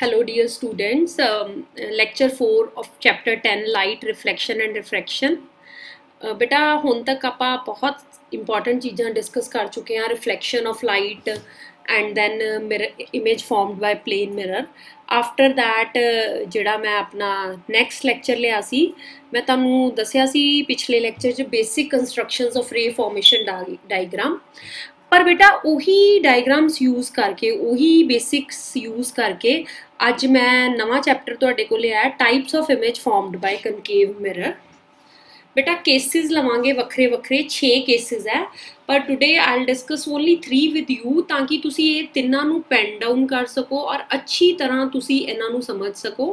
Hello dear students, um, lecture 4 of chapter 10 light reflection and refraction. ਅ, ਬੇਟਾ ਹੁਣ ਤੱਕ ਆਪਾਂ ਬਹੁਤ ਇੰਪੋਰਟੈਂਟ ਚੀਜ਼ਾਂ ਡਿਸਕਸ ਕਰ ਚੁੱਕੇ ਹਾਂ reflection of light and then mirror image formed by plane mirror after that ਜਿਹੜਾ ਮੈਂ ਆਪਣਾ ਨੈਕਸਟ ਲੈਕਚਰ ਲਿਆ ਸੀ ਮੈਂ ਤੁਹਾਨੂੰ ਦੱਸਿਆ ਸੀ ਪਿਛਲੇ ਲੈਕਚਰ 'ਚ basic constructions of ray formation diagram ਪਰ ਬੇਟਾ ਉਹੀ ਡਾਇਗਰਾਮਸ ਯੂਜ਼ ਕਰਕੇ ਉਹੀ ਬੇਸਿਕਸ ਯੂਜ਼ ਕਰਕੇ ਅੱਜ ਮੈਂ ਨਵਾਂ ਚੈਪਟਰ ਤੁਹਾਡੇ ਕੋਲ ਲਿਆ types of image formed by concave mirror ਬੇਟਾ ਕੇਸਿਸ ਲਵਾਂਗੇ ਵੱਖਰੇ ਵੱਖਰੇ 6 ਕੇਸਿਸ ਹੈ ਪਰ today I'll discuss only 3 with you ਤਾਂ ਕਿ ਤੁਸੀਂ ਇਹ ਤਿੰਨਾਂ ਨੂੰ ਪੈਨ ਡਾਊਨ ਕਰ ਸਕੋ ਔਰ ਅੱਛੀ ਤਰ੍ਹਾਂ ਤੁਸੀਂ ਇਹਨਾਂ ਨੂੰ ਸਮਝ ਸਕੋ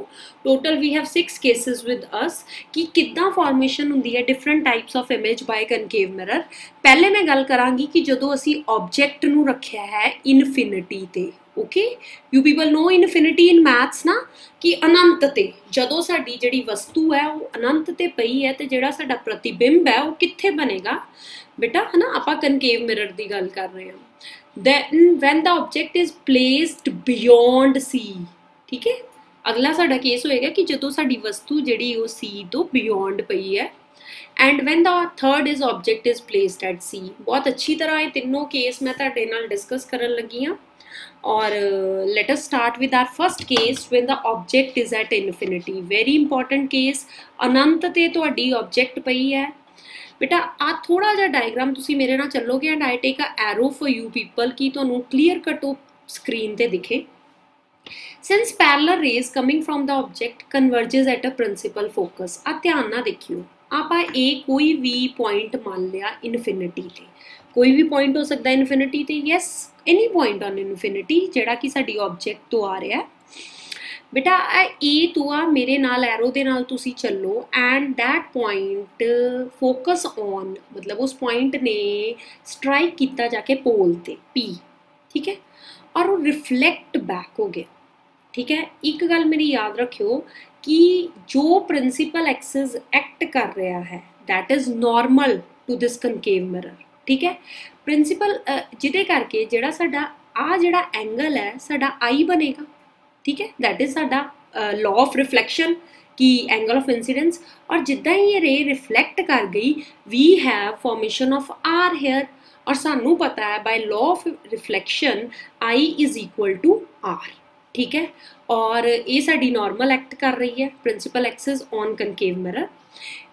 total we have 6 cases with us ਕਿ ਕਿੱਦਾਂ ਫਾਰਮੇਸ਼ਨ ਹੁੰਦੀ ਹੈ different types of image by concave mirror ਪਹਿਲੇ ਮੈਂ ਗੱਲ ਕਰਾਂਗੀ ਕਿ ਜਦੋਂ ਅਸੀਂ ਆਬਜੈਕਟ ਨੂੰ ਰੱਖਿਆ ਹੈ ਇਨਫਿਨਿਟੀ ਤੇ okay you people know infinity in maths ਨਾ ਕਿ ਅਨੰਤ ਤੇ ਜਦੋਂ ਸਾਡੀ ਜਿਹੜੀ ਵਸਤੂ ਹੈ ਉਹ ਅਨੰਤ ਤੇ ਪਈ ਹੈ ਤੇ ਜਿਹੜਾ ਸਾਡਾ ਪ੍ਰਤੀਬਿੰਬ ਹੈ ਉਹ ਕਿੱਥੇ ਬਣੇਗਾ ਬੇਟਾ ਹਨਾ ਆਪਾਂ ਕਨਕੇਵ ਮਿਰਰ ਦੀ ਗੱਲ ਕਰ ਰਹੇ ਹਾਂ then when the object is placed beyond c ਠੀਕ ਹੈ ਅਗਲਾ ਸਾਡਾ ਕੇਸ ਹੋਏਗਾ ਕਿ ਜਦੋਂ ਸਾਡੀ ਵਸਤੂ ਜਿਹੜੀ ਉਹ c ਤੋਂ ਬਿਯੋਂਡ ਪਈ ਹੈ and when the third is object is placed at c ਬਹੁਤ ਅੱਛੀ ਤਰ੍ਹਾਂ ਇਹ ਤਿੰਨੋਂ ਕੇਸ ਮੈਂ ਤੁਹਾਡੇ ਨਾਲ ਡਿਸਕਸ ਕਰਨ ਲੱਗੀ ਹਾਂ or uh, let us start with our first case when the object is at infinity very important case ਅਨੰਤ ਤੇ ਤੁਹਾਡੀ object ਪਈ ਹੈ बेटा, आ थोड़ा जहा डायग्राम तुम मेरे ना चलोगे and I take a arrow for you people की तो क्लीयर ओ स्क्रीन पर दिखे। Since parallel rays coming from the object converges at a principal focus आ ध्यान ना देखियो, आप कोई भी पॉइंट मान लिया इनफिनिटी से कोई भी पॉइंट हो सकता इनफिनिटी से yes any point on infinity जोड़ा कि साड़ी ऑब्जेक्ट तो आ रहा है। ਬੇਟਾ ਇਹ ਤੋਂ ਆ ਮੇਰੇ ਨਾਲ ਐਰੋ ਦੇ ਨਾਲ ਤੁਸੀਂ ਚੱਲੋ and that point focus on ਮਤਲਬ ਉਸ ਪੁਆਇੰਟ ਨੇ ਸਟ੍ਰਾਈਕ ਕੀਤਾ ਜਾ ਕੇ ਪੋਲ ਤੇ P ਠੀਕ ਹੈ ਔਰ ਉਹ ਰਿਫਲੈਕਟ ਬੈਕ ਹੋ ਗਿਆ ਠੀਕ ਹੈ ਇੱਕ ਗੱਲ ਮੇਰੀ ਯਾਦ ਰੱਖਿਓ ਕਿ ਜੋ ਪ੍ਰਿੰਸੀਪਲ ਐਕਸਿਸ ਐਕਟ ਕਰ ਰਿਹਾ ਹੈ that is normal to this concave mirror ਠੀਕ ਹੈ ਪ੍ਰਿੰਸੀਪਲ ਜਿਹਦੇ ਕਰਕੇ ਜਿਹੜਾ ਸਾਡਾ ਆ ਜਿਹੜਾ ਐਂਗਲ ਹੈ ਸਾਡਾ ਆਈ ਬਣੇਗਾ ਠੀਕ ਹੈ that is ਸਾਡਾ ਲਾਅ ਆਫ ਰਿਫਲੈਕਸ਼ਨ ਕਿ ਐਂਗਲ ਆਫ ਇਨਸੀਡੈਂਸ ਔਰ ਜਿੱਦਾਂ ਹੀ ਇਹ ਰੇ ਰਿਫਲੈਕਟ ਕਰ ਗਈ we have formation of R here ਔਰ ਸਾਨੂੰ ਪਤਾ ਹੈ by law of reflection i is equal to r ਠੀਕ ਹੈ ਔਰ ਇਹ ਸਾਡੀ ਨਾਰਮਲ ਐਕਟ ਕਰ ਰਹੀ ਹੈ principal axis on concave mirror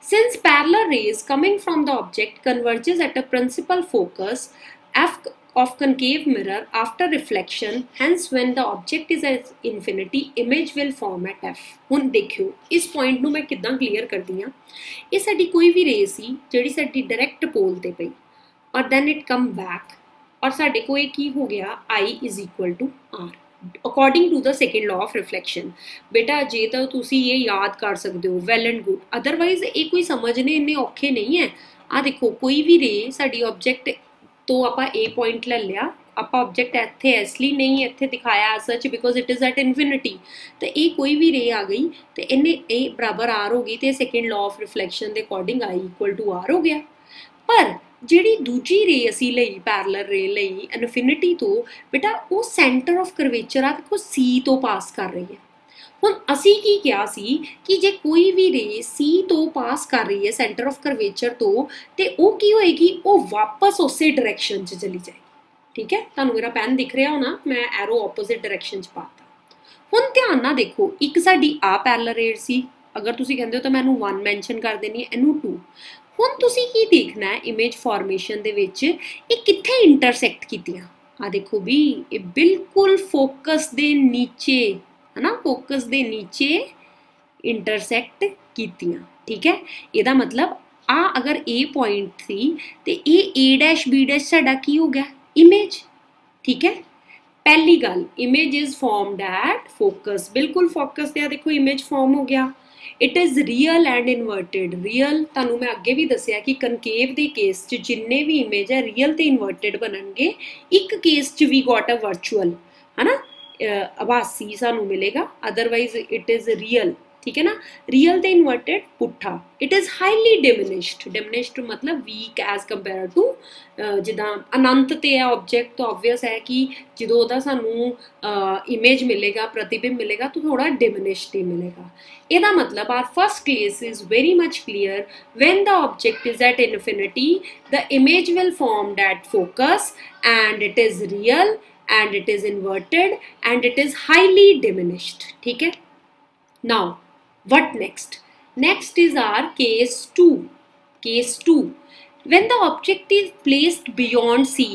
since parallel rays coming from the object converges at a principal focus f of concave mirror after reflection hence when the object is at infinity image will form at f ਹੁਣ ਦੇਖਿਓ ਇਸ point ਨੂੰ ਮੈਂ ਕਿਦਾਂ clear ਕਰਦੀ ਆ ਇਹ ਸਾਡੀ ਕੋਈ ਵੀ ਰੇ ਸੀ ਜਿਹੜੀ ਸਾਡੀ ਡਾਇਰੈਕਟ ਪੋਲ ਤੇ ਪਈ ਔਰ ਦੈਨ ਇਟ ਕਮ ਬੈਕ ਔਰ ਸਾਡੇ ਕੋਲ ਇਹ ਕੀ ਹੋ ਗਿਆ i is equal to r according to the second law of reflection ਬੇਟਾ ਜੇ ਤਾਂ ਤੁਸੀਂ ਇਹ ਯਾਦ ਕਰ ਸਕਦੇ ਹੋ ਵੈਲ ਐਂਡ ਗੁੱਡ ਅਦਰਵਾਈਜ਼ ਇਹ ਕੋਈ ਸਮਝਣੇ ਇੰਨੇ ਔਖੇ ਨਹੀਂ ਹੈ ਆ ਦੇਖੋ ਕੋਈ ਵੀ ਰੇ ਸਾਡੀ ਆਬਜੈਕਟ ਤੋਂ ਆਪਾਂ a ਪੁਆਇੰਟ ਲੈ ਲਿਆ। ਆਪਾਂ ਆਬਜੈਕਟ ਇੱਥੇ ਇਸ ਲਈ ਨਹੀਂ ਇੱਥੇ ਦਿਖਾਇਆ ਸੱਚ because it is at infinity ਤੇ ਇਹ ਕੋਈ ਵੀ ਰੇ ਆ ਗਈ ਤੇ ਇਹਨੇ a ਬਰਾਬਰ r ਹੋ ਗਈ ਤੇ ਸੈਕੰਡ ਲਾਅ ਆਫ ਰਿਫਲੈਕਸ਼ਨ ਦੇ according i equal to r ਹੋ ਗਿਆ। ਪਰ ਜਿਹੜੀ ਦੂਜੀ ਰੇ ਅਸੀਂ ਲਈ ਪੈਰਲਲ ਰੇ ਲਈ ਇਨਫਿਨਿਟੀ ਤੋਂ, ਬੇਟਾ ਉਹ ਸੈਂਟਰ ਆਫ ਕਰਵੇਚਰ ਆ, ਦੇਖੋ C ਤੋਂ ਪਾਸ ਕਰ ਰਹੀ ਹੈ। ਹੁਣ ਅਸੀਂ ਕੀ ਕਿਹਾ ਸੀ ਕਿ ਜੇ ਕੋਈ ਵੀ ਰੇ C ਤੋਂ ਪਾਸ ਕਰ ਰਹੀ ਹੈ ਸੈਂਟਰ ਆਫ ਕਰਵੇਚਰ ਤੋਂ, ਤੇ ਉਹ ਕੀ ਹੋਏਗੀ? ਉਹ ਵਾਪਸ ਉਸੇ ਡਾਇਰੈਕਸ਼ਨ 'ਚ ਚਲੀ ਜਾਏਗੀ। ਠੀਕ ਹੈ? ਤੁਹਾਨੂੰ ਮੇਰਾ ਪੈਨ ਦਿਖ ਰਿਹਾ ਹੋਣਾ, ਮੈਂ ਐਰੋ ਆਪੋਜ਼ਿਟ ਡਾਇਰੈਕਸ਼ਨ 'ਚ ਪਾਤਾ ਹੁਣ ਧਿਆਨ ਨਾਲ ਦੇਖੋ, ਇੱਕ ਸਾਡੀ ਆ ਪੈਰਲਲ ਰੇ ਸੀ। ਅਗਰ ਤੁਸੀਂ ਕਹਿੰਦੇ ਹੋ ਤਾਂ ਮੈਂ ਇਹਨੂੰ 1 ਮੈਂਸ਼ਨ ਕਰ ਦੇਣੀ ਹੈ, ਇਹਨੂੰ 2 ਹੁਣ ਤੁਸੀਂ ਕੀ ਦੇਖਣਾ ਹੈ ਇਮੇਜ ਫਾਰਮੇਸ਼ਨ ਦੇ ਵਿੱਚ? ਇਹ ਕਿੱਥੇ ਇੰਟਰਸੈਕਟ ਕੀਤੀਆਂ? ਆ ਦੇਖੋ ਵੀ, ਇਹ ਬਿਲਕੁਲ ਫੋਕਸ ਦੇ ਨੀਚੇ ਹਨਾ ਫੋਕਸ ਦੇ ਨੀਚੇ ਇੰਟਰਸੈਕਟ ਕੀਤੀਆਂ ਠੀਕ ਹੈ ਇਹਦਾ ਮਤਲਬ ਆ ਅਗਰ A ਪੁਆਇੰਟ ਸੀ ਤੇ ਇਹ A' B' ਸਾਡਾ ਕੀ ਹੋ ਗਿਆ ਇਮੇਜ ਠੀਕ ਹੈ ਪਹਿਲੀ ਗੱਲ image is formed at focus ਬਿਲਕੁਲ ਫੋਕਸ ਤੇ ਆ ਦੇਖੋ ਇਮੇਜ ਫਾਰਮ ਹੋ ਗਿਆ it is real and inverted real ਤੁਹਾਨੂੰ ਮੈਂ ਅੱਗੇ ਵੀ ਦੱਸਿਆ ਕਿ ਕਨਕੇਵ ਦੇ ਕੇਸ 'ਚ ਜਿੰਨੇ ਵੀ ਇਮੇਜ ਹੈ ਰੀਅਲ ਤੇ ਇਨਵਰਟਿਡ ਬਣਨਗੇ ਇੱਕ ਕੇਸ 'ਚ ਵੀ ਗਾਟ ਅ ਵਰਚੁਅਲ ਹਨਾ ਆਭਾਸੀ ਸਾਨੂੰ ਮਿਲੇਗਾ ਅਦਰਵਾਈਜ਼ ਇਟ ਇਜ਼ ਰੀਅਲ ठीक है ना रियल ਤੇ ਇਨਵਰਟਡ ਪੁੱਠਾ it is highly diminished diminished ਮਤਲਬ ਵੀਕ ਐਜ਼ ਕੰਪੇਅਰ ਟੂ ਜਿੱਦਾਂ ਅਨੰਤ ਤੇ ਹੈ ਆਬਜੈਕਟ ਤਾਂ ਆਬਵੀਅਸ ਹੈ ਕਿ ਜਦੋਂ ਉਹਦਾ ਸਾਨੂੰ ਇਮੇਜ ਮਿਲੇਗਾ ਪ੍ਰਤੀਬਿੰਬ ਮਿਲੇਗਾ ਤਾਂ ਥੋੜਾ ਡਿਮਿਨਿਸ਼ਡ ਹੀ ਮਿਲੇਗਾ ਇਹਦਾ ਮਤਲਬ our first case is very much clear when the object is at infinity the image will form that focus and it is real and it is inverted and it is highly diminished ठीक है now what next next is our case 2 case 2 when the object is placed beyond c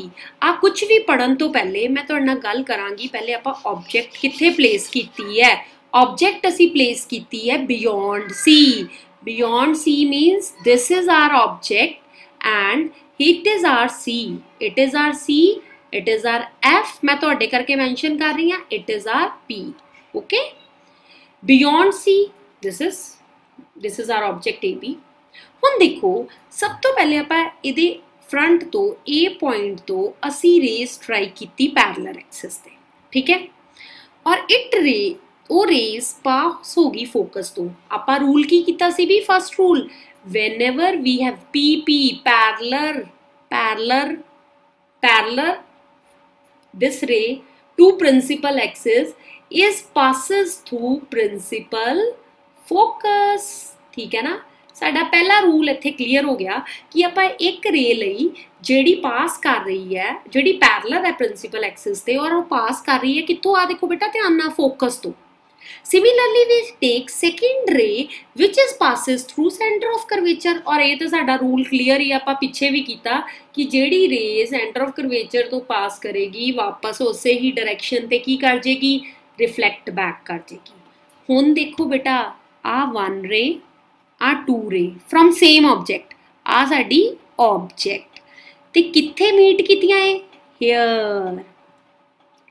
ਆ ਕੁਝ ਵੀ ਪੜਨ ਤੋਂ ਪਹਿਲੇ ਮੈਂ ਤੁਹਾਡੇ ਨਾਲ ਗੱਲ ਕਰਾਂਗੀ ਪਹਿਲੇ ਆਪਾਂ ਆਬਜੈਕਟ ਕਿੱਥੇ ਪਲੇਸ ਕੀਤੀ ਹੈ ਆਬਜੈਕਟ ਅਸੀਂ ਪਲੇਸ ਕੀਤੀ ਹੈ beyond c beyond c means this is our object and it is our c it is our c it is our f ਮੈਂ ਤੁਹਾਡੇ ਕਰਕੇ ਮੈਂਸ਼ਨ ਕਰ ਰਹੀ ਹਾਂ it is our p okay beyond c this is this is our object ab ਹੁਣ ਦੇਖੋ ਸਭ ਤੋਂ ਪਹਿਲੇ ਆਪਾਂ ਇਹਦੇ ਫਰੰਟ ਤੋਂ A ਪੁਆਇੰਟ ਤੋਂ ਅਸੀਂ ਰੇਸ ਟਰਾਈ ਕੀਤੀ ਪੈਰਲਲ ਐਕਸਿਸ ਤੇ ਠੀਕ ਹੈ ਔਰ ਇਟ ਰੇ ਉਹ ਰੇਸ ਪਾਸ ਹੋ ਗਈ ਫੋਕਸ ਤੋਂ ਆਪਾਂ ਰੂਲ ਕੀ ਕੀਤਾ ਸੀ we first rule whenever we have pp parallel parallel parallel this ray to principal axis is passes through principal focus ਠੀਕ ਹੈ ਨਾ ਸਾਡਾ ਪਹਿਲਾ ਰੂਲ ਇੱਥੇ ਕਲੀਅਰ ਹੋ ਗਿਆ ਕਿ ਆਪਾਂ ਇੱਕ ਰੇ ਲਈ ਜਿਹੜੀ ਪਾਸ ਕਰ ਰਹੀ ਹੈ ਜਿਹੜੀ ਪੈਰਲਲ ਹੈ ਪ੍ਰਿੰਸੀਪਲ ਐਕਸਿਸ ਤੇ ਔਰ ਉਹ ਪਾਸ ਕਰ ਰਹੀ ਹੈ ਕਿੱਥੋਂ ਆ ਦੇਖੋ ਬੇਟਾ ਧਿਆਨ ਨਾਲ ਫੋਕਸ ਤੋਂ Similarly, we take second ray which is passes through center of curvature ਔਰ ਇਹ ਤਾਂ ਸਾਡਾ ਰੂਲ ਕਲੀਅਰ ਹੀ ਆਪਾਂ ਪਿੱਛੇ ਵੀ ਕੀਤਾ ਕਿ ਜਿਹੜੀ ਰੇ ਸੈਂਟਰ ਆਫ ਕਰਵੇਚਰ ਤੋਂ ਪਾਸ ਕਰੇਗੀ ਵਾਪਸ ਉਸੇ ਹੀ ਡਾਇਰੈਕਸ਼ਨ ਤੇ ਕੀ ਕਰ ਜੇਗੀ ਰਿਫਲੈਕਟ ਬੈਕ ਕਰ ਜੇਗੀ ਹੁਣ ਦੇਖੋ ਬੇਟਾ ਆ 1 ਰੇ ਆ 2 ਰੇ ਫਰਮ ਸੇਮ ਆਬਜੈਕਟ ਆ ਸਾਡੀ ਆਬਜੈਕਟ ਤੇ ਕਿੱਥੇ ਮੀਟ ਕੀਤੀਆਂ ਏ ਹੇਅਰ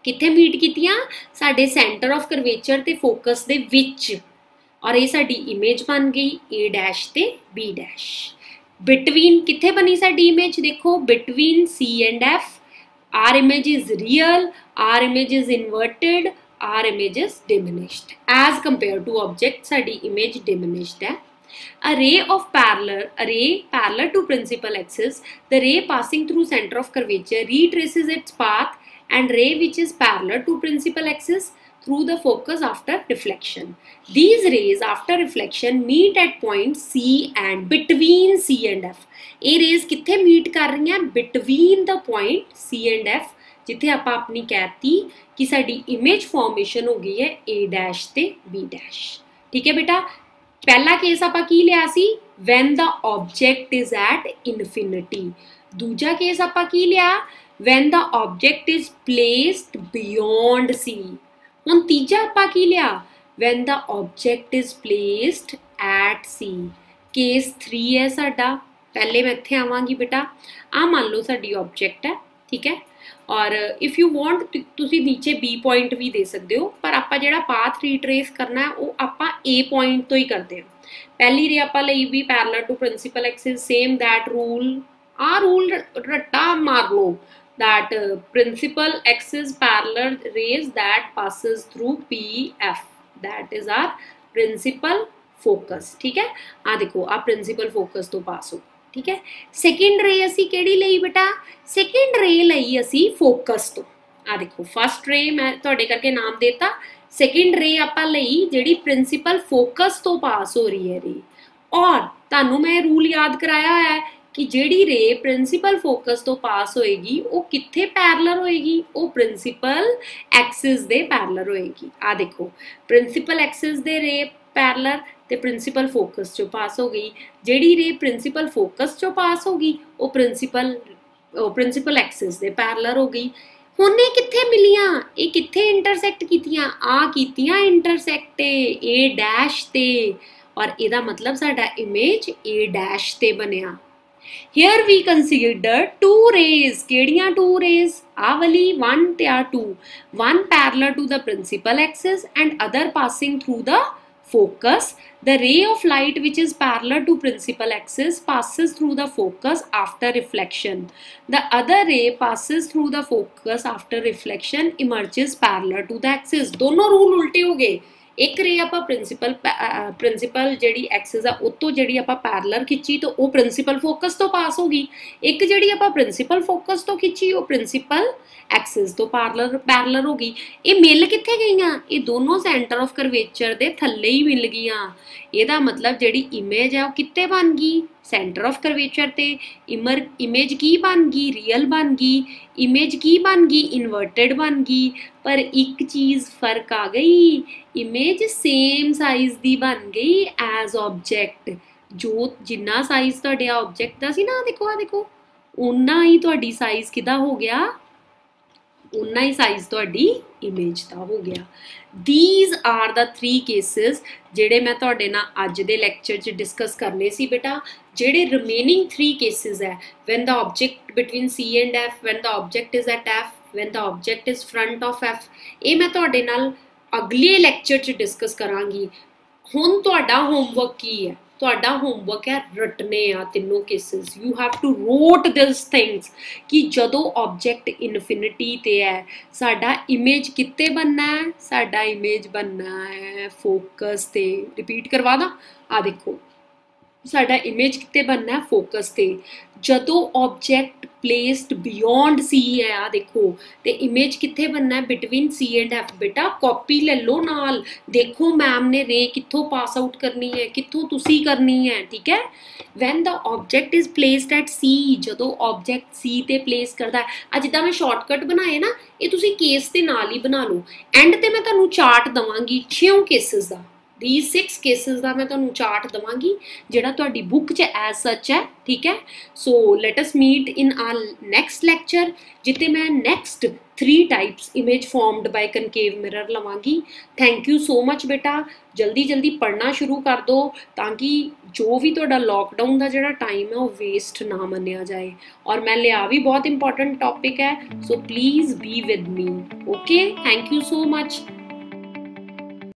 ਕਿੱਥੇ ਮੀਟ ਕੀਤੀਆਂ ਸਾਡੇ ਸੈਂਟਰ ਆਫ ਕਰਵੇਚਰ ਤੇ ਫੋਕਸ ਦੇ ਵਿੱਚ ਔਰ ਇਹ ਸਾਡੀ ਇਮੇਜ ਬਣ ਗਈ A ਡੈਸ਼ ਤੇ B ਡੈਸ਼ ਬਿਟਵੀਨ ਕਿੱਥੇ ਬਣੀ ਸਾਡੀ ਇਮੇਜ ਦੇਖੋ between C and F our image is real our image is inverted our image is diminished as compared to object ਸਾਡੀ image diminished ਹੈ a ray of parallel a ray parallel to principal axis the ray passing through center of curvature retraces its path and ray which is parallel to principal axis through the focus after reflection. These rays after reflection meet at point C and between C and F. ਇਹ rays ਕਿੱਥੇ meet ਕਰ ਰਹੀਆਂ between the point C and F ਜਿੱਥੇ ਆਪਾਂ ਆਪਣੀ ਕਹਿਤੀ ਕਿ ਸਾਡੀ image formation ਹੋ ਗਈ ਹੈ A ਡੈਸ਼ ਤੇ B ਡੈਸ਼ ਠੀਕ ਹੈ ਬੇਟਾ ਪਹਿਲਾ ਕੇਸ ਆਪਾਂ ਕੀ ਲਿਆ ਸੀ when the object is at infinity ਦੂਜਾ ਕੇਸ ਆਪਾਂ ਕੀ ਲਿਆ when the object is placed beyond C ਹੁਣ ਤੀਜਾ ਆਪਾਂ ਕੀ ਲਿਆ when the object is placed at C case 3 ਹੈ ਸਾਡਾ ਪਹਿਲੇ ਮੈਂ ਇੱਥੇ ਆਵਾਂਗੀ ਬੇਟਾ ਆ ਮੰਨ ਲਓ ਸਾਡੀ ਆਬਜੈਕਟ ਹੈ ਠੀਕ ਹੈ ਔਰ ਇਫ ਯੂ ਵਾਂਟ ਤੁਸੀਂ ਨੀਚੇ B ਪੁਆਇੰਟ ਵੀ ਦੇ ਸਕਦੇ ਹੋ ਪਰ ਆਪਾਂ ਜਿਹੜਾ ਪਾਥ ਰੀਟਰੇਸ ਕਰਨਾ ਹੈ ਉਹ ਆਪਾਂ A ਪੁਆਇੰਟ ਤੋਂ ਹੀ ਕਰਦੇ ਹਾਂ ਪਹਿਲੀ ਰੇ ਆਪਾਂ ਲਈ we parallel to principal axis same that rule ਆ ਰੂਲ ਰੱਟਾ ਮਾਰ ਲਓ that uh, principal axis parallel rays that passes through PF that is our principal focus ਠੀਕ ਹੈ ਆ ਦੇਖੋ ਆ principal focus ਤੋਂ ਪਾਸ ਹੋ ਠੀਕ ਹੈ ਸੈਕਿੰਡ ਰੇ ਅਸੀਂ ਕਿਹੜੀ ਲਈ ਬੇਟਾ ਸੈਕਿੰਡ ਰੇ ਲਈ ਅਸੀਂ ਫੋਕਸ ਤੋਂ ਆ ਦੇਖੋ ਫਰਸਟ ਰੇ ਮੈਂ ਤੁਹਾਡੇ ਕਰਕੇ ਨਾਮ ਦੇਤਾ ਸੈਕਿੰਡ ਰੇ ਆਪਾਂ ਲਈ ਜਿਹੜੀ ਪ੍ਰਿੰਸੀਪਲ ਫੋਕਸ ਤੋਂ ਪਾਸ ਹੋ ਰਹੀ ਹੈ ਰੇ ਔਰ ਤੁਹਾਨੂੰ ਮੈਂ ਰੂਲ ਯਾਦ ਕਰਾਇਆ ਹੋਇਆ ਹੈ ਕਿ ਜਿਹੜੀ ਰੇ ਪ੍ਰਿੰਸੀਪਲ ਫੋਕਸ ਤੋਂ ਪਾਸ ਹੋਏਗੀ, ਉਹ ਕਿੱਥੇ ਪੈਰਲਲ ਹੋਏਗੀ? ਉਹ ਪ੍ਰਿੰਸੀਪਲ ਐਕਸਿਸ ਦੇ ਪੈਰਲਲ ਹੋਏਗੀ। ਆ ਦੇਖੋ, ਪ੍ਰਿੰਸੀਪਲ ਐਕਸਿਸ ਦੇ ਰੇ ਪੈਰਲਲ ਤੇ ਪ੍ਰਿੰਸੀਪਲ ਫੋਕਸ ਚੋਂ ਪਾਸ ਹੋ ਗਈ। ਜਿਹੜੀ ਰੇ ਪ੍ਰਿੰਸੀਪਲ ਫੋਕਸ ਚੋਂ ਪਾਸ ਹੋ ਗਈ, ਉਹ ਪ੍ਰਿੰਸੀਪਲ ਉਹ ਪ੍ਰਿੰਸੀਪਲ ਐਕਸਿਸ ਦੇ ਪੈਰਲਲ ਹੋ ਗਈ। ਹੁਣ ਇਹ ਕਿੱਥੇ ਮਿਲੀਆਂ? ਇਹ ਕਿੱਥੇ ਇੰਟਰਸੈਕਟ ਕੀਤੀਆਂ? ਆ ਕੀਤੀਆਂ ਇੰਟਰਸੈਕਟ A ਤੇ। ਔਰ ਇਹਦਾ ਮਤਲਬ ਸਾਡਾ ਇਮੇਜ A ਡੈਸ਼ ਤੇ ਬਣਿਆ। Here we consider two rays. Kediyan two rays? Avali one, they are two. One parallel to the principal axis and other passing through the focus. The ray of light which is parallel to principal axis passes through the focus after reflection. The other ray passes through the focus after reflection emerges parallel to the axis. दोनों rule उल्टे हो गए. ਇੱਕ ਰਹੀ ਆਪਾਂ principal principal ਜਿਹੜੀ Axis ਆ, ਉਹ ਜਿਹੜੀ ਆਪਾਂ ਪੈਰਲਲ ਖਿੱਚੀ ਤਾਂ ਉਹ ਪ੍ਰਿੰਸੀਪਲ ਫੋਕਸ ਤੋਂ ਪਾਸ ਹੋ ਗਈ। ਇੱਕ ਜਿਹੜੀ ਆਪਾਂ ਪ੍ਰਿੰਸੀਪਲ ਫੋਕਸ ਤੋਂ ਖਿੱਚੀ, ਉਹ ਪ੍ਰਿੰਸੀਪਲ ਐਕਸਿਸ ਤੋਂ ਪੈਰਲਲ ਪੈਰਲਲ ਹੋ ਗਈ। ਇਹ ਮਿਲ ਕਿੱਥੇ ਗਈਆਂ? ਇਹ ਦੋਨੋਂ ਸੈਂਟਰ ਆਫ ਕਰਵੇਚਰ ਦੇ ਥੱਲੇ ਹੀ ਮਿਲ ਗਈਆਂ। ਇਹਦਾ ਮਤਲਬ ਜਿਹੜੀ ਇਮੇਜ ਆ, ਉਹ ਕਿੱਥੇ ਬਣ ਗਈ? ਸੈਂਟਰ ਆਫ ਕਰਵੇਚਰ ਤੇ, ਇਮਰ ਇਮੇਜ ਕੀ ਬਣ ਗਈ? ਰੀਅਲ ਬਣ ਗਈ? ਇਮੇਜ ਕੀ ਬਣ ਗਈ? ਇਨਵਰਟਡ ਬਣ ਗਈ? ਪਰ ਇੱਕ ਚੀਜ਼ ਫ਼ਰਕ ਆ ਗਈ। ਇਮੇਜ ਸੇਮ ਸਾਈਜ਼ ਦੀ ਬਣ ਗਈ ਐਜ਼ ਆਬਜੈਕਟ ਜੋ ਜਿੰਨਾ ਸਾਈਜ਼ ਤੁਹਾਡੇ ਆਬਜੈਕਟ ਦਾ ਸੀ ਨਾ, ਦੇਖੋ ਆ ਦੇਖੋ। ਉਨਾ ਹੀ ਤੁਹਾਡੀ ਸਾਈਜ਼ ਕਿਦਾ ਹੋ ਗਿਆ? ਉਨਾ ਹੀ ਸਾਈਜ਼ ਤੁਹਾਡੀ ਇਮੇਜ ਦਾ ਹੋ ਗਿਆ। ਥੀਸ ਆਰ ਦਾ 3 ਕੇਸਸ ਜਿਹੜੇ ਮੈਂ ਤੁਹਾਡੇ ਨਾਲ ਅੱਜ ਦੇ ਲੈਕਚਰ 'ਚ ਡਿਸਕਸ ਕਰਨੇ ਸੀ ਬੇਟਾ। ਜਿਹੜੇ ਰਿਮੇਨਿੰਗ 3 ਕੇਸਸ ਹੈ when the object between c and f when the object is at f when the object is front of f, ਇਹ ਮੈਂ ਤੁਹਾਡੇ ਨਾਲ ਅਗਲੇ ਲੈਕਚਰ 'ਚ ਡਿਸਕਸ ਕਰਾਂਗੀ। ਹੁਣ ਤੁਹਾਡਾ ਹੋਮਵਰਕ ਕੀ ਹੈ? ਤੁਹਾਡਾ ਹੋਮਵਰਕ ਹੈ ਰਟਨੇ ਆ ਤਿੰਨੋਂ cases you have to rote this things ਕਿ ਜਦੋਂ ਆਬਜੈਕਟ ਇਨਫਿਨਿਟੀ ਤੇ ਹੈ ਸਾਡਾ ਇਮੇਜ ਕਿੱਤੇ ਬੰਨਾ ਹੈ ਸਾਡਾ ਇਮੇਜ ਬੰਨਾ ਹੈ ਫੋਕਸ ਤੇ ਰਿਪੀਟ ਕਰਵਾ ਦਾਂ ਆ ਦੇਖੋ ਸਾਡਾ ਇਮੇਜ ਕਿੱਤੇ ਬਣਨਾ ਫੋਕਸ ਤੇ। ਜਦੋਂ ਆਬਜੈਕਟ ਪਲੇਸਡ ਬਿਯੋਂਡ ਸੀ ਹੈ ਆ ਦੇਖੋ। ਤੇ ਇਮੇਜ ਕਿੱਥੇ ਬਣਨਾ ਬਿਟਵੀਨ ਸੀ ਐਂਡ ਐਫ ਬੇਟਾ ਕਾਪੀ ਲੈ ਲਓ ਨਾਲ। ਦੇਖੋ ਮੈਮ ਨੇ ਰੇ ਕਿੱਥੋਂ ਪਾਸ ਆਊਟ ਕਰਨੀ ਹੈ? ਕਿੱਥੋਂ ਤੁਸੀਂ ਕਰਨੀ ਹੈ? ਠੀਕ ਹੈ? When the object is placed at C ਜਦੋਂ ਆਬਜੈਕਟ ਸੀ ਤੇ ਪਲੇਸ ਕਰਦਾ ਹੈ। ਅੱਜ ਜਿੱਦਾਂ ਮੈਂ ਸ਼ਾਰਟਕਟ ਬਣਾਏ ਨਾ, ਇਹ ਤੁਸੀਂ ਕੇਸ ਦੇ ਨਾਲ ਹੀ ਬਣਾ ਲਓ। ਐਂਡ ਤੇ ਮੈਂ ਤੁਹਾਨੂੰ ਚਾਰਟ ਦਵਾਂਗੀ। 6 ਕੇसेस ਦਾ। these 6 cases ਦਾ ਮੈਂ ਤੁਹਾਨੂੰ ਚਾਰਟ ਦਵਾਂਗੀ ਜਿਹੜਾ ਤੁਹਾਡੀ ਬੁੱਕ 'ਚ ਐਸ ਸੱਚ ਹੈ ਠੀਕ ਹੈ so let us meet in our next lecture ਜਿੱਤੇ ਮੈਂ next 3 types image formed by concave mirror ਲਵਾਂਗੀ ਥੈਂਕ ਯੂ ਸੋ ਮਚ ਬੇਟਾ ਜਲਦੀ ਜਲਦੀ ਪੜਨਾ ਸ਼ੁਰੂ ਕਰ ਦਿਓ ਤਾਂ ਕਿ ਜੋ ਵੀ ਤੁਹਾਡਾ ਲੋਕਡਾਊਨ ਦਾ ਜਿਹੜਾ ਟਾਈਮ ਹੈ ਉਹ ਵੇਸਟ ਨਾ ਮੰਨਿਆ ਜਾਏ ਔਰ ਮੈਂ ਲਿਆ ਵੀ ਬਹੁਤ ਇੰਪੋਰਟੈਂਟ ਟੌਪਿਕ ਹੈ so please be with me okay thank you so much